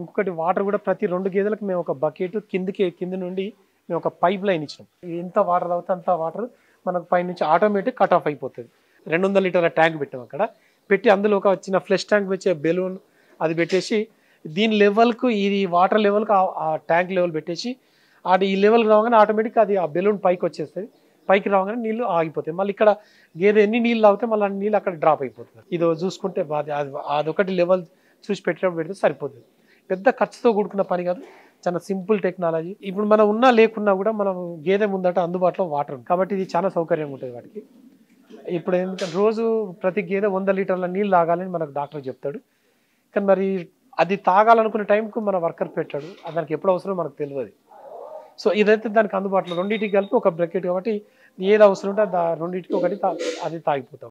ఇంకొకటి వాటర్ కూడా ప్రతి రెండు గేదెలకు మేము ఒక బకెట్ కిందకి కింద నుండి మేము ఒక పైప్ లైన్ ఇచ్చినాం. ఎంత వాటర్ తాగితే అంత వాటర్ మనకు పైనుంచి ఆటోమేటిక్ కట్ ఆఫ్ అయిపోతుంది. రెండు వందల లీటర్ల ట్యాంక్ పెట్టాం అక్కడ. పెట్టి అందులో ఒక చిన్న ఫ్లెష్ ట్యాంక్ వచ్చే బెలూన్ అది పెట్టేసి దీని లెవెల్కు ఇది వాటర్ లెవెల్కు ఆ ట్యాంక్ లెవెల్ పెట్టేసి అది ఈ లెవెల్ రాగానే ఆటోమేటిక్ అది ఆ బెలూన్ పైకి వచ్చేస్తుంది. పైకి రాగానే నీళ్ళు ఆగిపోతాయి. మళ్ళీ ఇక్కడ గేదె ఎన్ని నీళ్ళు తాగితే మళ్ళీ అన్ని నీళ్ళు అక్కడ డ్రాప్ అయిపోతుంది. ఇది చూసుకుంటే అది అదొకటి లెవెల్ చూసి పెట్టినప్పుడు పెడితే సరిపోతుంది. పెద్ద ఖర్చుతో కూడుకున్న పని కాదు. చాలా సింపుల్ టెక్నాలజీ. ఇప్పుడు మనం ఉన్నా లేకున్నా కూడా మనం గేదె ముందట అందుబాటులో వాటర్ ఉంది కాబట్టి ఇది చాలా సౌకర్యంగా ఉంటుంది వాటికి. ఇప్పుడు ఎందుకంటే రోజు ప్రతి గేదె వంద లీటర్ల నీళ్ళు తాగాలని మనకు డాక్టర్ చెప్తాడు. కానీ మరి అది తాగాలనుకునే టైంకు మన వర్కర్ పెట్టాడు. అది దానికి ఎప్పుడు అవసరం మనకు తెలియదు. సో ఇదైతే దానికి అందుబాటులో రెండింటికి కలిపి ఒక బ్రకెట్ కాబట్టి ఏది అవసరం ఉంటే దా- రెండింటికి ఒకటి అది తాగిపోతాం.